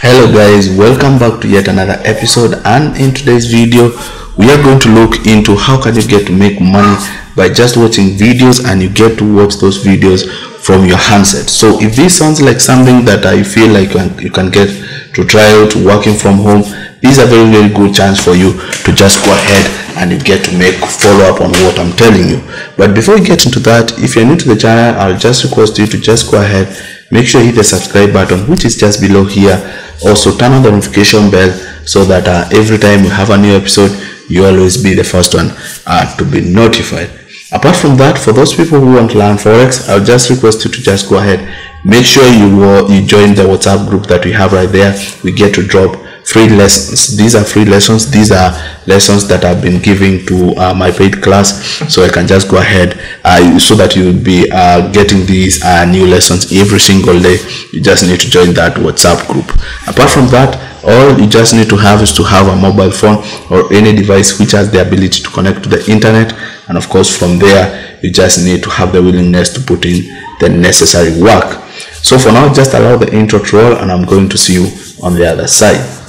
hello guys welcome back to yet another episode and in today's video we are going to look into how can you get to make money by just watching videos and you get to watch those videos from your handset. So if this sounds like something that i feel like you can, get to try out working from home this is a very very good chance for you to just go ahead and you get to make follow up on what i'm telling you. But before we get into that if you're new to the channel i'll just request you to just go ahead make sure you hit the subscribe button which is just below here. Also turn on the notification bell so that uh, every time we have a new episode you always be the first one uh, to be notified apart from that for those people who want to learn forex i'll just request you to just go ahead. Make sure you uh, you join the whatsapp group that we have right there. We get to drop free lessons. These are free lessons. These are lessons that i've been giving to uh, my paid class. So i can just go ahead uh, so that you'll be uh, getting these uh, new lessons every single day. You just need to join that whatsapp group. Apart from that all you just need to have is to have a mobile phone or any device which has the ability to connect to the internet and of course from there you just need to have the willingness to put in the necessary work. So for now just allow the intro to roll and i'm going to see you on the other side.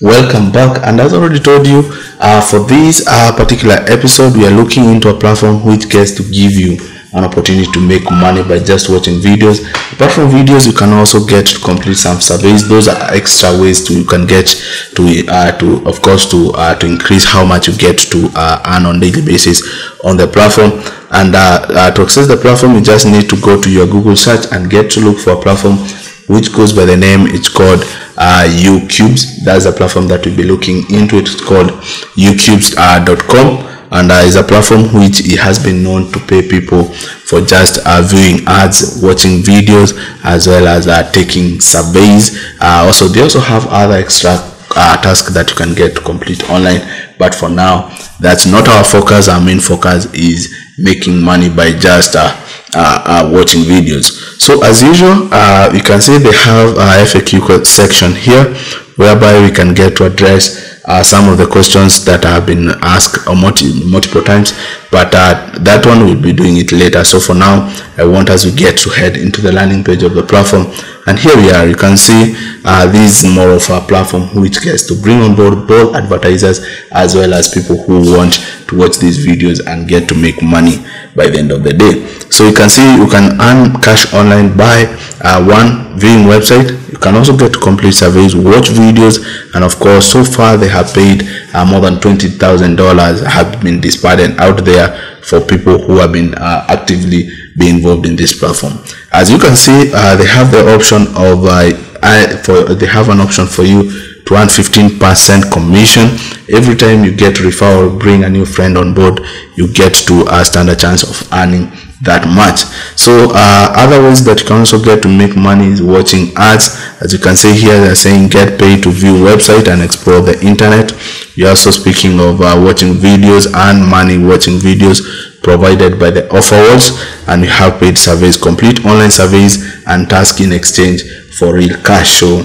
Welcome back. And as already told you uh, for this uh, particular episode we are looking into a platform which gets to give you an opportunity to make money by just watching videos. Apart from videos you can also get to complete some surveys. Those are extra ways to you can get to uh, to of course to uh, to increase how much you get to uh, earn on daily basis on the platform. And uh, uh, to access the platform you just need to go to your google search and get to look for a platform which goes by the name it's called uh, ucubes that's a platform that we'll be looking into. It's called ucubes.com uh, and uh, is a platform which it has been known to pay people for just uh, viewing ads watching videos as well as uh, taking surveys. Uh, also they also have other extra uh, tasks that you can get to complete online. But for now that's not our focus. Our main focus is making money by just uh, uh, uh, watching videos. So as usual uh, you can see they have a FAQ section here whereby we can get to address uh, some of the questions that have been asked multi multiple times but uh, that one we'll be doing it later. So for now I want us to get to head into the landing page of the platform. And here we are. You can see uh, this is more of a platform which gets to bring on board both advertisers as well as people who want to watch these videos and get to make money by the end of the day. So you can see you can earn cash online by uh, one viewing website you can also get complete surveys watch videos and of course so far they have paid uh, more than twenty thousand dollars have been disbanded out there for people who have been uh, actively be involved in this platform. As you can see uh, they have the option of uh, for they have an option for you to earn 15 percent commission. Every time you get refer or bring a new friend on board you get to a standard chance of earning that much. So uh, other ways that you can also get to make money is watching ads. As you can see here they're saying get paid to view website and explore the internet. You're also speaking of uh, watching videos and money watching videos provided by the offer walls. And you have paid surveys complete online surveys and task in exchange for real cash. So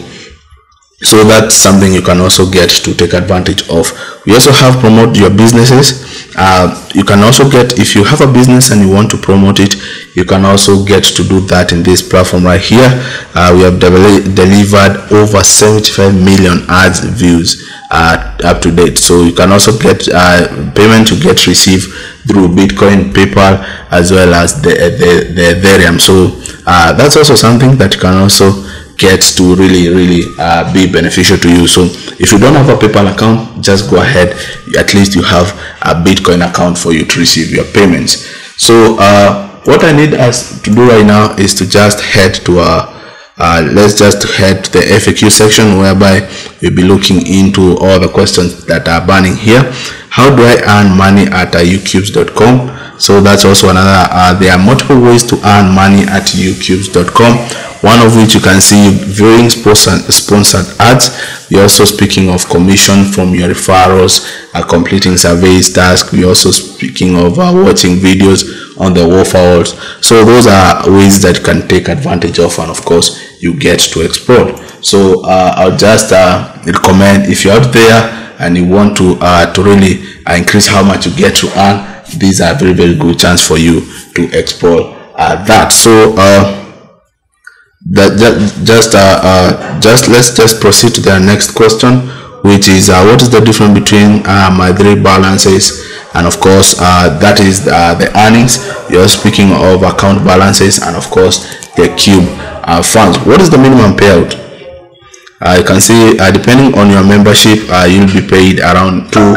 so that's something you can also get to take advantage of. We also have promote your businesses. Uh, you can also get if you have a business and you want to promote it you can also get to do that in this platform right here. Uh, we have de delivered over 75 million ads views uh, up to date. So you can also get uh, payment to get received through bitcoin paypal as well as the the, the ethereum. So uh, that's also something that you can also get to really really uh, be beneficial to you. So if you don't have a paypal account just go ahead. At least you have a bitcoin account for you to receive your payments. So uh, what i need us to do right now is to just head to a uh, let's just head to the FAQ section whereby we'll be looking into all the questions that are burning here. How do I earn money at uh, ucubes.com so that's also another uh, there are multiple ways to earn money at ucubes.com one of which you can see viewing sponsored ads. We're also speaking of commission from your referrals uh, completing surveys tasks. We're also speaking of uh, watching videos on the waffles so those are ways that you can take advantage of and of course you get to explore. So uh, i'll just uh, recommend if you're out there and you want to uh, to really uh, increase how much you get to earn these are very very good chance for you to explore uh, that. So uh, that, just uh, uh, just let's just proceed to the next question which is uh, what is the difference between uh, my three balances and of course that is the earnings? You're speaking of account balances and of course the cube funds. What is the minimum payout? You can see depending on your membership you'll be paid around two